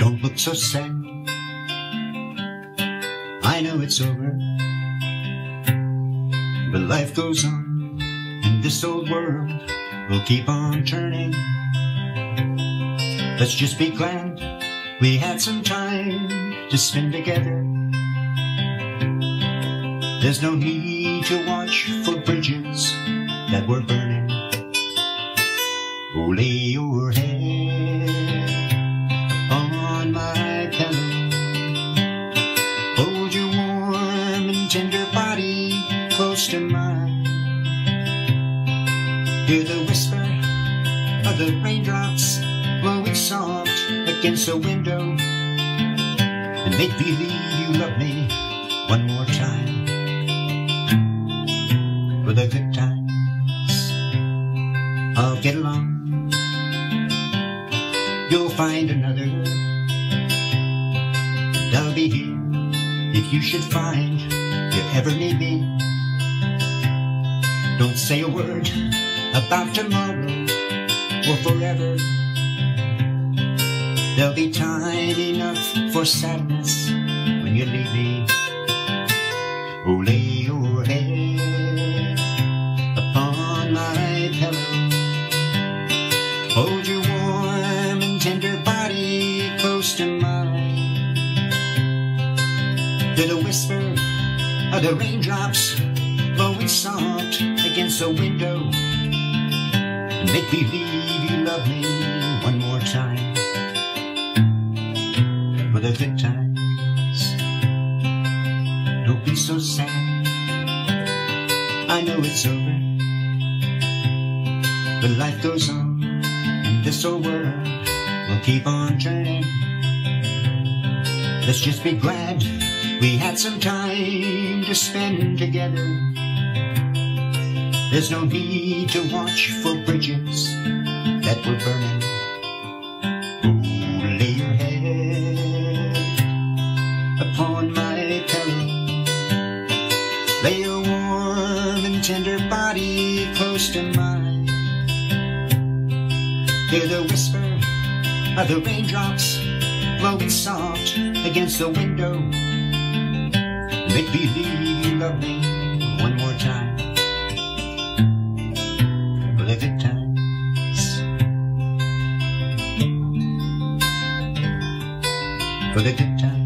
Don't look so sad. I know it's over. But life goes on, and this old world will keep on turning. Let's just be glad we had some time to spend together. There's no need to watch for bridges that were burning. Lay your head mine. Hear the whisper of the raindrops blowing soft against the window. And make believe you love me one more time. For the good times, I'll get along. You'll find another. I'll be here if you should find you ever need me. Don't say a word about tomorrow or forever. There'll be time enough for sadness when you leave me. Oh, lay your head upon my pillow. Hold your warm and tender body close to mine. Hear the whisper of the raindrops blowing soft against the window. And make believe you love me one more time. For the good times. Don't be so sad. I know it's over. But life goes on, and this old world will keep on turning. Let's just be glad we had some time to spend together. There's no need to watch for bridges that were burning. Oh, lay your head upon my pillow. Lay your warm and tender body close to mine. Hear the whisper of the raindrops blowing soft against the window. Make believe you love me for the good times.